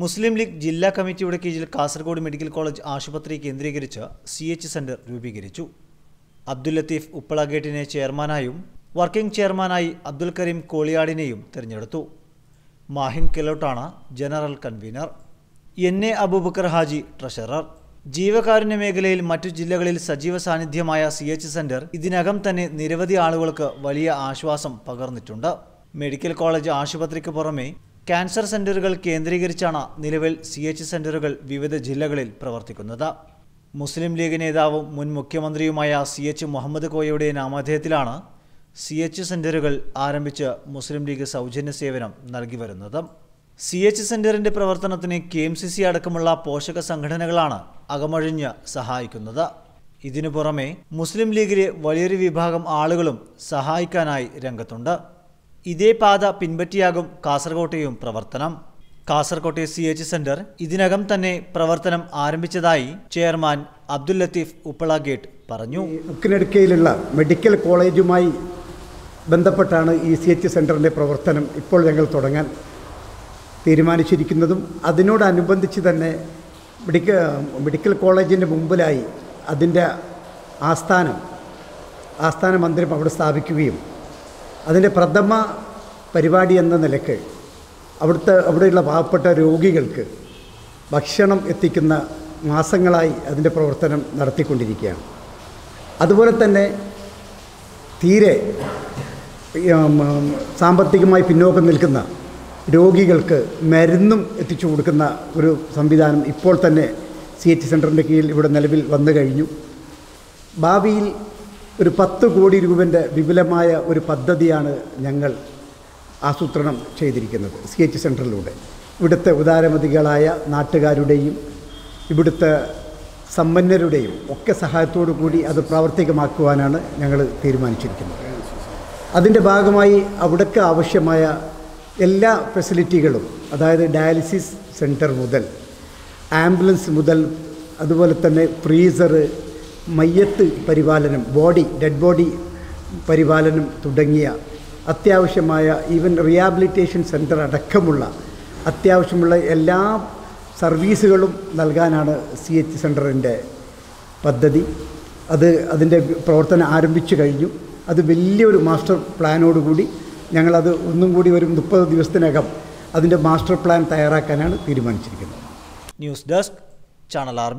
മുസ്ലിം league ജില്ലാ കമ്മിറ്റിയുടെ കീഴിൽ കാസർഗോഡ് മെഡിക്കൽ കോളേജ് ആശുപത്രി കേന്ദ്രീകരിച്ച് സി എച്ച് സെന്റർ രൂപീകരിച്ചു. അബ്ദുൽ ലത്തീഫ് ഉപ്പളഗേട്ടിനെ ചെയർമാനായും വർക്കിംഗ് ചെയർമാനായി അബ്ദുൽ കരീം കോളിയാടിനെയും തിരഞ്ഞെടുത്തു. Mahin കെലോട്ടാണ് general convener. N A Abubakar Haji treasurer. ജീവകാരുണ്യ മേഖലയിൽ മറ്റു ജില്ലകളിൽ സജീവ സാന്നിധ്യമായ സി എച്ച് സെന്റർ ഇതിനകം തന്നെ നിരവധി ആളുകൾക്ക് വലിയ ആശ്വാസം പകർന്നിട്ടുണ്ട്. മെഡിക്കൽ കോളേജ് ആശുപത്രിക്ക് പുറമെ ക്യാൻസർ സെന്ററുകൾ കേന്ദ്രീകരിച്ചാണ് നിലവിൽ സി എച്ച് സെന്ററുകൾ വിവിധ ജില്ലകളിൽ പ്രവർത്തിക്കുന്നത്. മുസ്ലിം ലീഗ് നേതാവും മുൻ മുഖ്യമന്ത്രിയുമായ സി എച്ച് മുഹമ്മദ് കോയയുടെ നാമധേയത്തിലാണ് സി എച്ച് സെന്ററുകൾ ആരംഭിച്ച് മുസ്ലിം ലീഗ് സൗജന്യ സേവനം നൽകി വരുന്നത്. സി എച്ച് സെന്ററിന്റെ പ്രവർത്തനത്തിന് കെ എം സി സി അടക്കമുള്ള പോഷക സംഘടനകളാണ് അകമഴിഞ്ഞ് സഹായിക്കുന്നത്. ഇതിനു പുറമെ മുസ്ലിം ലീഗിലെ വലിയൊരു വിഭാഗം ആളുകളും സഹായിക്കാനായി രംഗത്തുണ്ട്. ഇതേ പാത പിൻപറ്റിയാകും കാസർകോട്ടെയും പ്രവർത്തനം. കാസർകോട്ടെ സി എച്ച് സെന്റർ ഇതിനകം തന്നെ പ്രവർത്തനം ആരംഭിച്ചതായി ചെയർമാൻ അബ്ദുൽ ലത്തീഫ് ഉപ്പള ഗേറ്റ് പറഞ്ഞു. ഉക്കിനടുക്കയിലുള്ള മെഡിക്കൽ കോളേജുമായി ബന്ധപ്പെട്ടാണ് ഈ സി എച്ച് സെന്ററിന്റെ പ്രവർത്തനം ഇപ്പോൾ ഞങ്ങൾ തുടങ്ങാൻ തീരുമാനിച്ചിരിക്കുന്നതും. അതിനോടനുബന്ധിച്ച് തന്നെ മെഡിക്കൽ മെഡിക്കൽ കോളേജിന്റെ മുമ്പിലായി അതിന്റെ ആസ്ഥാനം ആസ്ഥാന മന്ദിരം അവിടെ സ്ഥാപിക്കുകയും അതിന്റെ പ്രഥമ പരിപാടി എന്ന നിലയ്ക്ക് അവിടുത്തെ അവിടെയുള്ള പാവപ്പെട്ട രോഗികൾക്ക് ഭക്ഷണം എത്തിക്കുന്ന മാസങ്ങളായി അതിന്റെ പ്രവർത്തനം നടത്തിക്കൊണ്ടിരിക്കുകയാണ്. അതുപോലെ തന്നെ തീരെ സാമ്പത്തികമായി പിന്നോക്കം നിൽക്കുന്ന രോഗികൾക്ക് മരുന്നും എത്തിച്ചു കൊടുക്കുന്ന ഒരു സംവിധാനം ഇപ്പോൾ തന്നെ സി എച്ച് സെന്ററിന്റെ കീഴിൽ ഇവിടെ നിലവിൽ വന്നു കഴിഞ്ഞു. ഭാവിയിൽ ഒരു പത്ത് കോടി രൂപന്റെ വിപുലമായ ഒരു പദ്ധതിയാണ് ഞങ്ങൾ ആസൂത്രണം ചെയ്തിരിക്കുന്നത് സി എച്ച് സെന്ററിലൂടെ ഇവിടുത്തെ ഉദാരമതികളായ നാട്ടുകാരുടെയും ഇവിടുത്തെ സമ്പന്നരുടെയും ഒക്കെ സഹായത്തോടു കൂടി അത് പ്രാവർത്തികമാക്കുവാനാണ് ഞങ്ങൾ തീരുമാനിച്ചിരിക്കുന്നത്. അതിന്റെ ഭാഗമായി അവിടേക്ക് ആവശ്യമായ എല്ലാ ഫെസിലിറ്റികളും അതായത് ഡയാലിസിസ് സെന്റർ മുതൽ ആംബുലൻസ് മുതൽ അതുപോലെ തന്നെ ഫ്രീസർ മയ്യത്ത് പരിപാലനം ബോഡി ഡെഡ് ബോഡി പരിപാലനം തുടങ്ങിയ അത്യാവശ്യമായ ഈവൻ റിഹാബിലിറ്റേഷൻ സെന്റർ അടക്കമുള്ള അത്യാവശ്യമുള്ള എല്ലാ സർവീസുകളും നൽകാനാണ് സി എച്ച് സെന്ററിന്റെ പദ്ധതി. അത് അതിന്റെ പ്രവർത്തനം ആരംഭിച്ചു കഴിഞ്ഞു. അത് വലിയൊരു മാസ്റ്റർ പ്ലാനോടുകൂടി ഞങ്ങളത് ഒന്നും കൂടി ഒരു മുപ്പത് ദിവസത്തിനകം അതിന്റെ മാസ്റ്റർ പ്ലാൻ തയ്യാറാക്കാനാണ് തീരുമാനിച്ചിരിക്കുന്നത്. News desk channel R